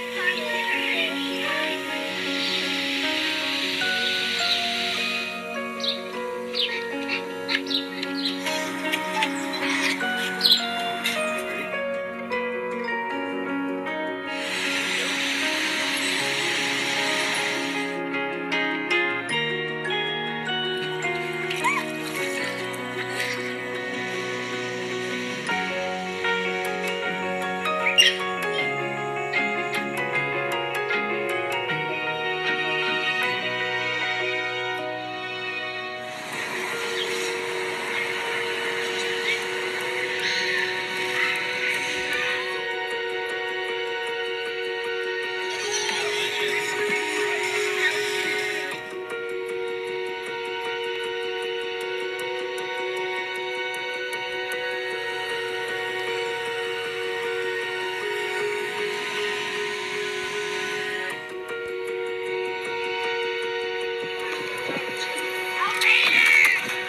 Thank you.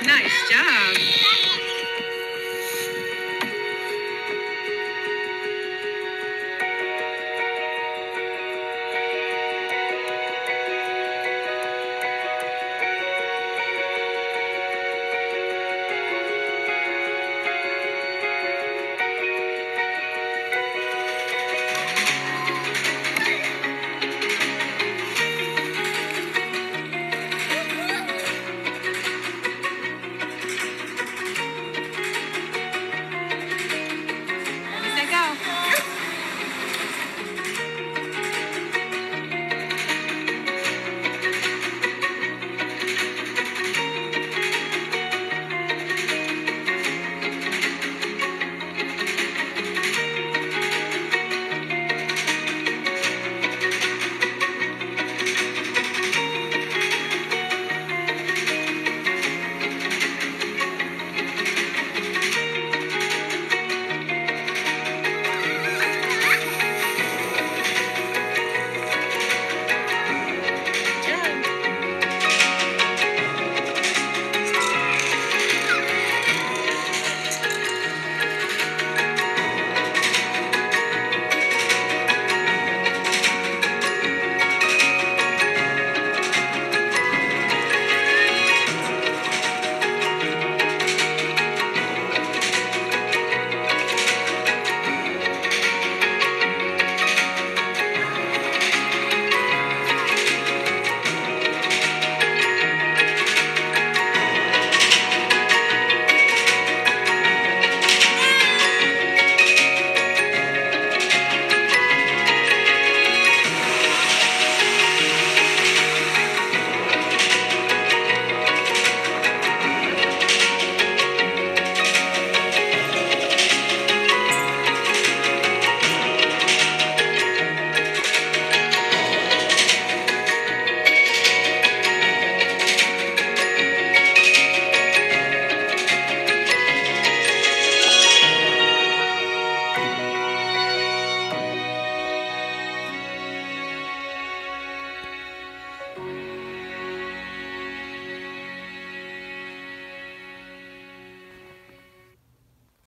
Nice job.